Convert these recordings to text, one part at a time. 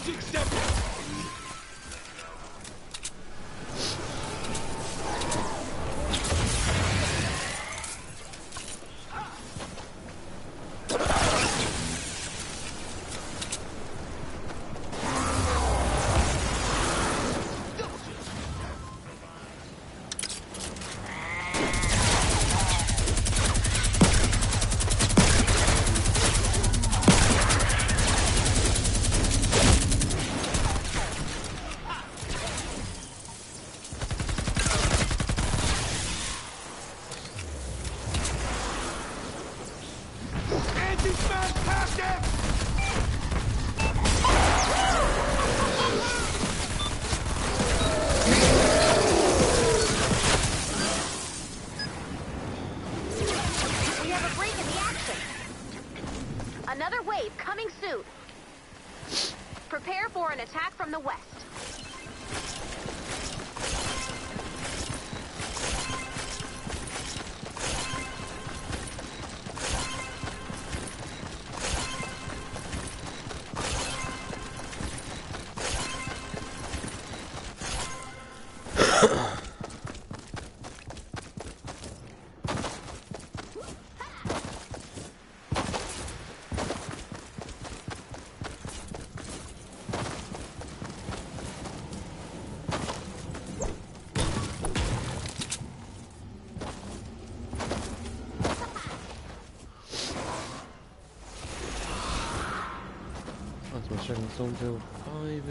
Challenge accepted! coming soon. Prepare for an attack from the west. Someone do five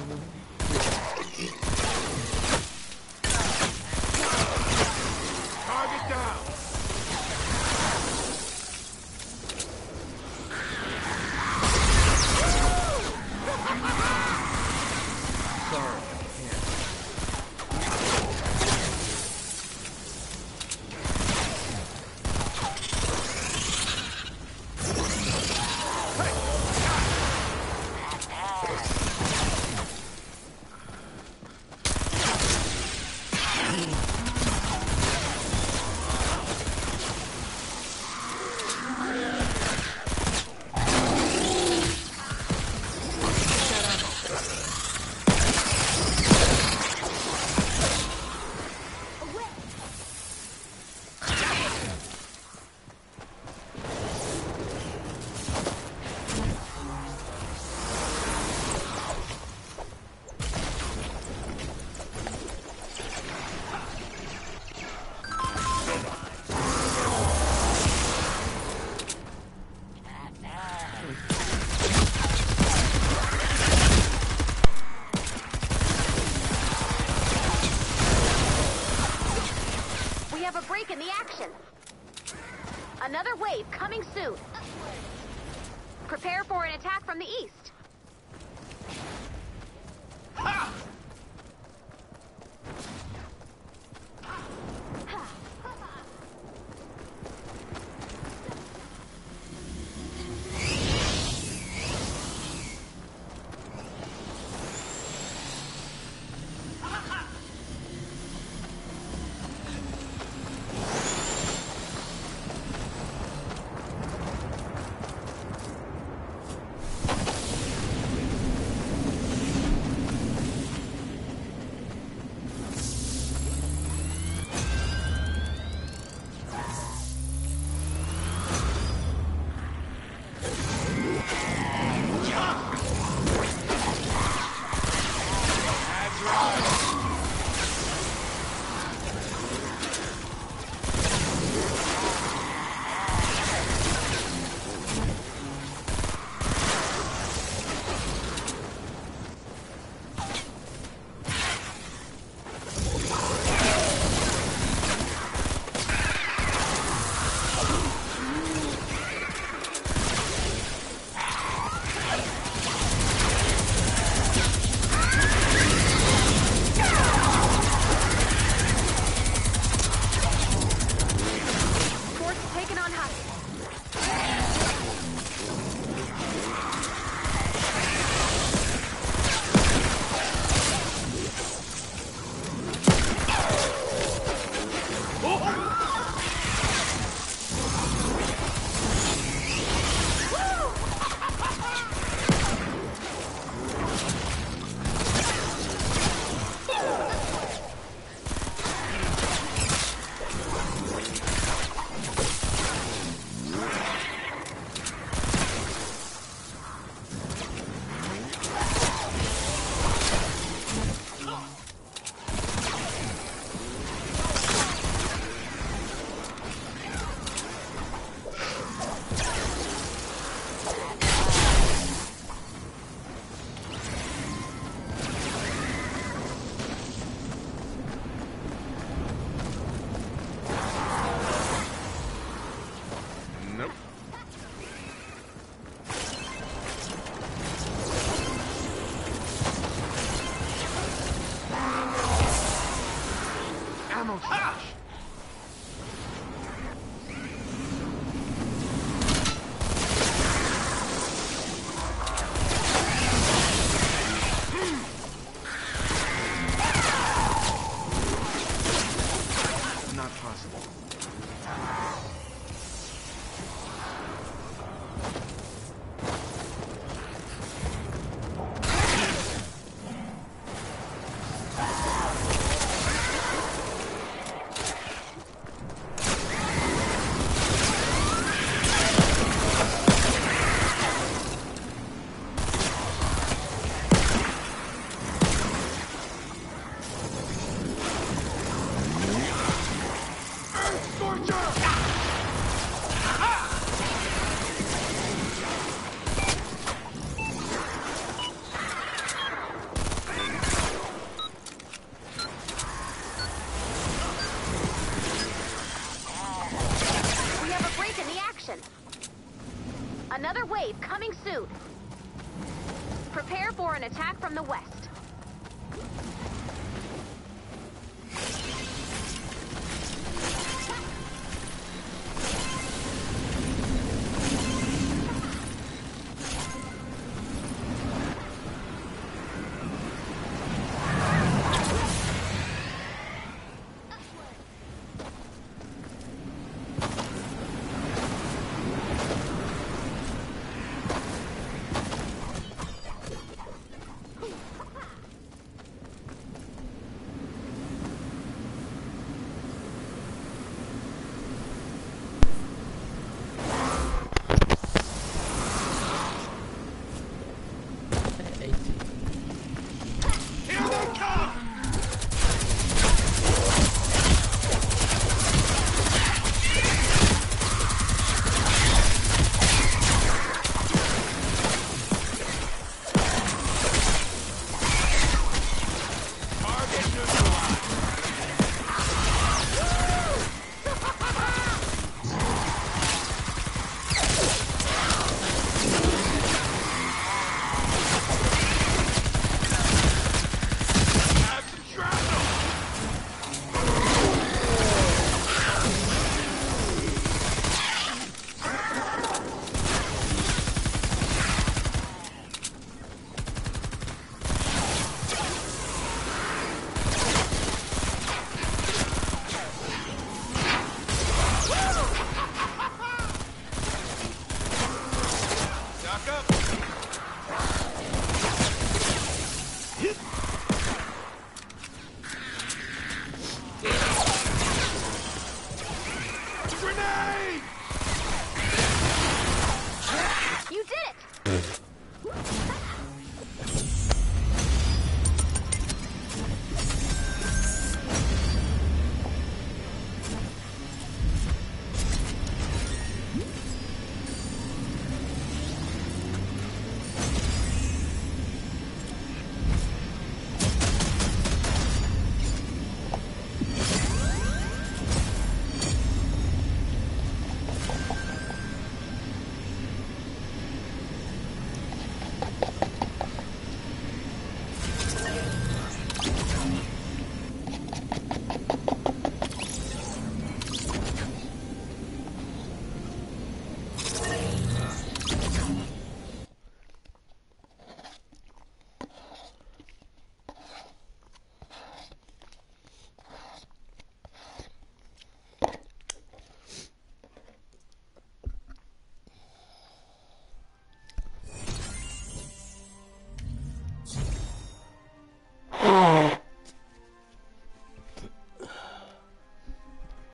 break in the action. Another wave coming soon. Prepare for an attack from the east. Ha! Another wave coming soon. Prepare for an attack from the west. Oh.